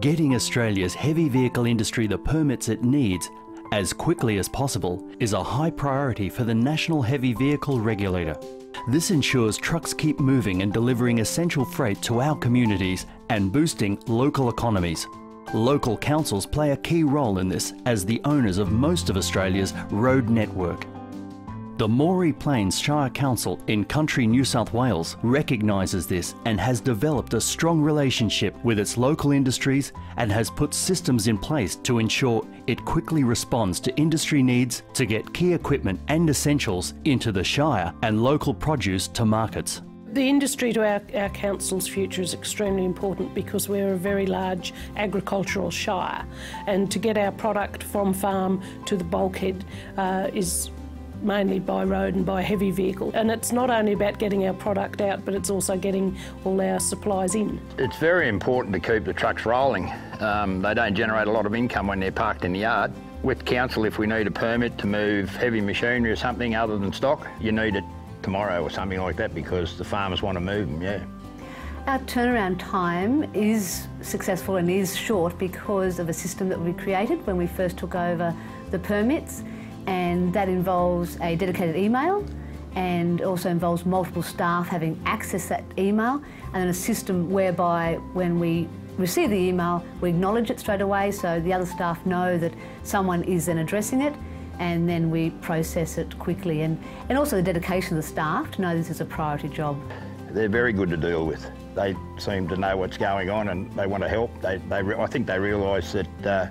Getting Australia's heavy vehicle industry the permits it needs as quickly as possible is a high priority for the National Heavy Vehicle Regulator. This ensures trucks keep moving and delivering essential freight to our communities and boosting local economies. Local councils play a key role in this as the owners of most of Australia's road network. The Moree Plains Shire Council in country New South Wales recognises this and has developed a strong relationship with its local industries and has put systems in place to ensure it quickly responds to industry needs to get key equipment and essentials into the Shire and local produce to markets. The industry to our, our council's future is extremely important because we're a very large agricultural shire and to get our product from farm to the bulkhead uh, is mainly by road and by heavy vehicle. And it's not only about getting our product out, but it's also getting all our supplies in. It's very important to keep the trucks rolling. Um, they don't generate a lot of income when they're parked in the yard. With council, if we need a permit to move heavy machinery or something other than stock, you need it tomorrow or something like that because the farmers want to move them, yeah. Our turnaround time is successful and is short because of a system that we created when we first took over the permits and that involves a dedicated email and also involves multiple staff having access that email and a system whereby when we receive the email we acknowledge it straight away so the other staff know that someone is then addressing it and then we process it quickly and, and also the dedication of the staff to know this is a priority job. They're very good to deal with. They seem to know what's going on and they want to help. They, they, I think they realise that uh,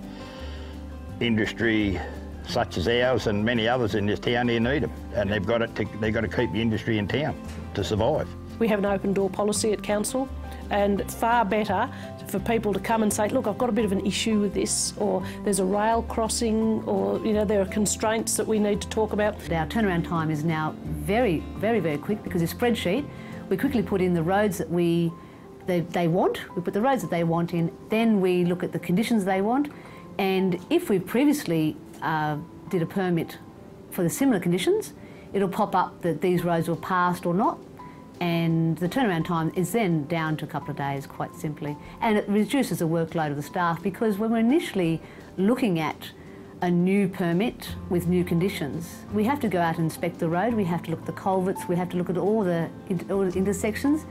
industry such as ours and many others in this town here need them, and they've got it. To, they've got to keep the industry in town to survive. We have an open door policy at council, and it's far better for people to come and say, look, I've got a bit of an issue with this, or there's a rail crossing, or you know there are constraints that we need to talk about. Our turnaround time is now very, very, very quick because the spreadsheet, we quickly put in the roads that we they, they want, we put the roads that they want in, then we look at the conditions they want, and if we've previously uh, did a permit for the similar conditions, it'll pop up that these roads were passed or not, and the turnaround time is then down to a couple of days, quite simply. And it reduces the workload of the staff because when we're initially looking at a new permit with new conditions, we have to go out and inspect the road, we have to look at the culverts, we have to look at all the, all the intersections,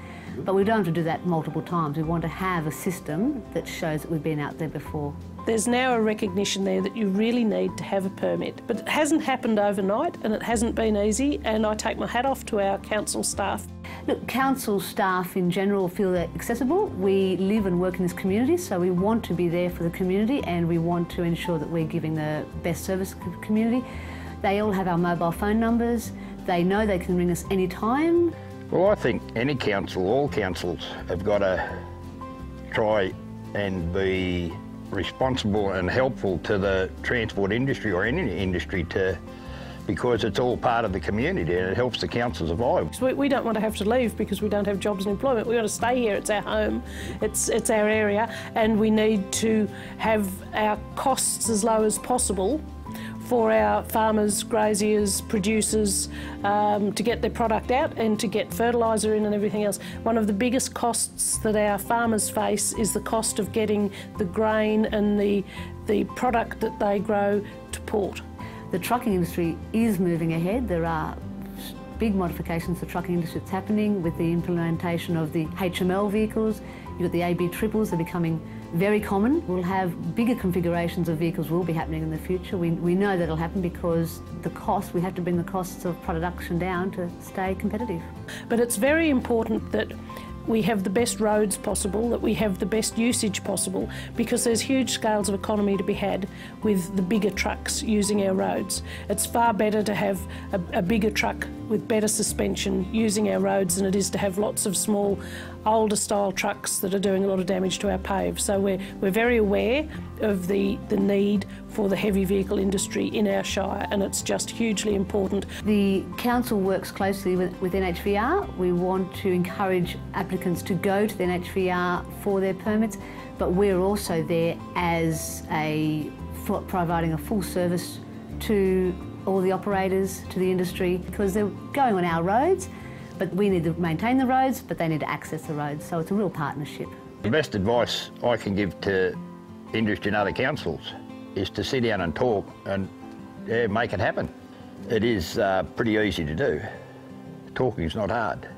but we don't have to do that multiple times. We want to have a system that shows that we've been out there before. There's now a recognition there that you really need to have a permit, but it hasn't happened overnight and it hasn't been easy and I take my hat off to our council staff. Look, council staff in general feel they're accessible. We live and work in this community, so we want to be there for the community and we want to ensure that we're giving the best service to the community. They all have our mobile phone numbers. They know they can ring us anytime. Well, I think any council, all councils, have got to try and be responsible and helpful to the transport industry or any industry to because it's all part of the community and it helps the council survive. So we don't want to have to leave because we don't have jobs and employment. We want to stay here. It's our home. It's it's our area, and we need to have our costs as low as possible for our farmers, graziers, producers um, to get their product out and to get fertiliser in and everything else. One of the biggest costs that our farmers face is the cost of getting the grain and the, the product that they grow to port. The trucking industry is moving ahead. There are big modifications to the trucking industry that's happening with the implementation of the HML vehicles. You've got the AB triples, they're becoming very common. We'll have bigger configurations of vehicles will be happening in the future. We, we know that'll happen because the cost, we have to bring the costs of production down to stay competitive. But it's very important that we have the best roads possible, that we have the best usage possible, because there's huge scales of economy to be had with the bigger trucks using our roads. It's far better to have a, a bigger truck with better suspension using our roads than it is to have lots of small older style trucks that are doing a lot of damage to our pave. So we're, we're very aware of the, the need for the heavy vehicle industry in our Shire and it's just hugely important. The Council works closely with, with NHVR. We want to encourage applicants to go to the NHVR for their permits but we're also there as a providing a full service to all the operators, to the industry because they're going on our roads but we need to maintain the roads, but they need to access the roads. So it's a real partnership. The best advice I can give to industry and other councils is to sit down and talk and yeah, make it happen. It is uh, pretty easy to do. Talking is not hard.